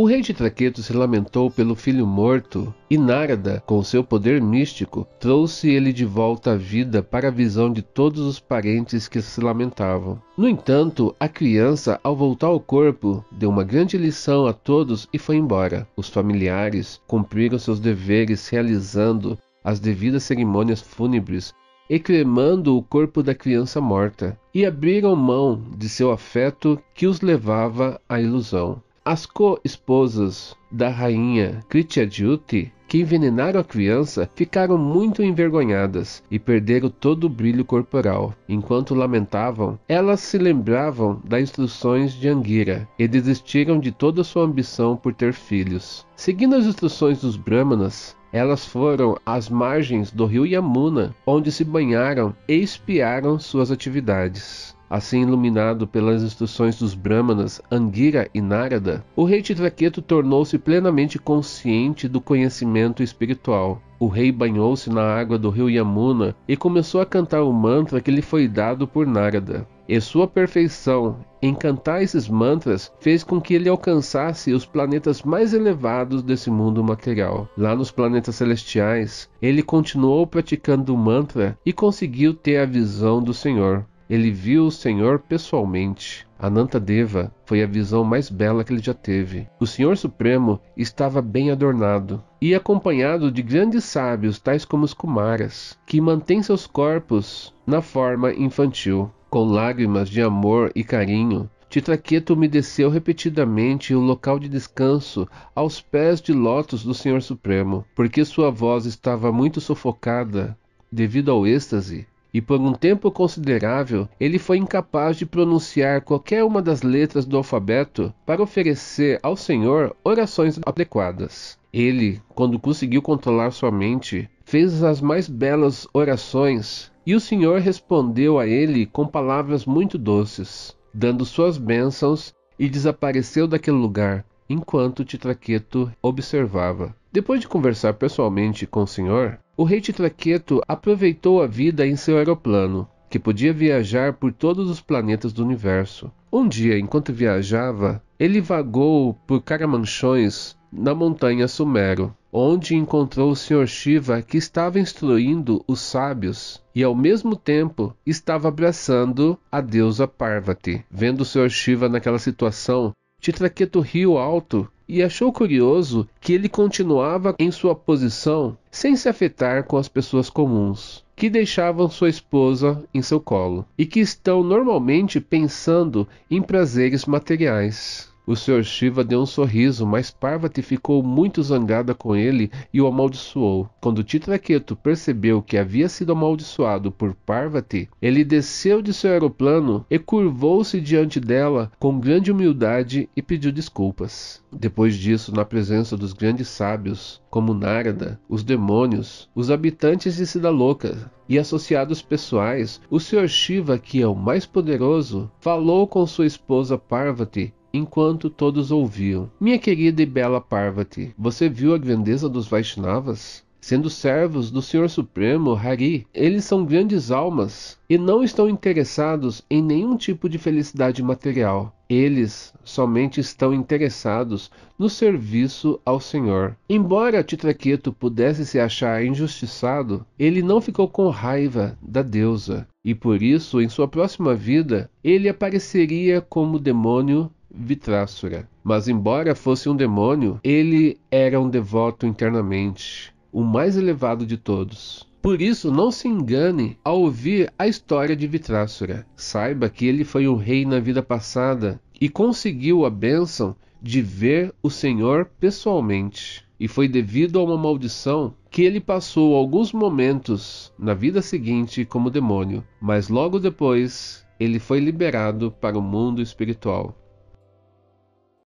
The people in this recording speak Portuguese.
O rei de Traqueto se lamentou pelo filho morto e Narada, com seu poder místico, trouxe ele de volta à vida para a visão de todos os parentes que se lamentavam. No entanto, a criança, ao voltar ao corpo, deu uma grande lição a todos e foi embora. Os familiares cumpriram seus deveres realizando as devidas cerimônias fúnebres e cremando o corpo da criança morta, e abriram mão de seu afeto que os levava à ilusão. As co-esposas da rainha Kritiadyuti, que envenenaram a criança, ficaram muito envergonhadas e perderam todo o brilho corporal. Enquanto lamentavam, elas se lembravam das instruções de Angira e desistiram de toda sua ambição por ter filhos. Seguindo as instruções dos Brahmanas, elas foram às margens do rio Yamuna, onde se banharam e espiaram suas atividades. Assim, iluminado pelas instruções dos Brahmanas Angira e Narada, o rei Titraketu tornou-se plenamente consciente do conhecimento espiritual. O rei banhou-se na água do rio Yamuna e começou a cantar o mantra que lhe foi dado por Narada. E sua perfeição em cantar esses mantras fez com que ele alcançasse os planetas mais elevados desse mundo material. Lá nos planetas celestiais, ele continuou praticando o mantra e conseguiu ter a visão do Senhor. Ele viu o Senhor pessoalmente. Anantadeva foi a visão mais bela que ele já teve. O Senhor Supremo estava bem adornado e acompanhado de grandes sábios, tais como os Kumaras, que mantêm seus corpos na forma infantil. Com lágrimas de amor e carinho, Titraqueto umedeceu repetidamente o local de descanso aos pés de lótus do Senhor Supremo, porque sua voz estava muito sufocada devido ao êxtase e por um tempo considerável ele foi incapaz de pronunciar qualquer uma das letras do alfabeto para oferecer ao Senhor orações adequadas. Ele, quando conseguiu controlar sua mente, fez as mais belas orações e o Senhor respondeu a ele com palavras muito doces, dando suas bênçãos e desapareceu daquele lugar enquanto Titraqueto observava. Depois de conversar pessoalmente com o Senhor, o rei Titraqueto aproveitou a vida em seu aeroplano, que podia viajar por todos os planetas do universo. Um dia, enquanto viajava, ele vagou por caramanchões na montanha Sumero, onde encontrou o Sr. Shiva que estava instruindo os sábios e ao mesmo tempo estava abraçando a deusa Parvati. Vendo o Sr. Shiva naquela situação, Titraqueto riu alto e achou curioso que ele continuava em sua posição sem se afetar com as pessoas comuns, que deixavam sua esposa em seu colo e que estão normalmente pensando em prazeres materiais. O Sr. Shiva deu um sorriso, mas Parvati ficou muito zangada com ele e o amaldiçoou. Quando Titraketu percebeu que havia sido amaldiçoado por Parvati, ele desceu de seu aeroplano e curvou-se diante dela com grande humildade e pediu desculpas. Depois disso, na presença dos grandes sábios, como Narada, os demônios, os habitantes de Siddhaloka e associados pessoais, o Sr. Shiva, que é o mais poderoso, falou com sua esposa Parvati enquanto todos ouviam. Minha querida e bela Parvati, você viu a grandeza dos Vaishnavas? Sendo servos do Senhor Supremo, Hari, eles são grandes almas e não estão interessados em nenhum tipo de felicidade material. Eles somente estão interessados no serviço ao Senhor. Embora Titraqueto pudesse se achar injustiçado, ele não ficou com raiva da deusa, e por isso, em sua próxima vida, ele apareceria como demônio Vitrásura. Mas, embora fosse um demônio, ele era um devoto internamente, o mais elevado de todos. Por isso, não se engane ao ouvir a história de Vitrásura. Saiba que ele foi um rei na vida passada e conseguiu a bênção de ver o Senhor pessoalmente. E foi devido a uma maldição que ele passou alguns momentos na vida seguinte como demônio, mas logo depois ele foi liberado para o mundo espiritual.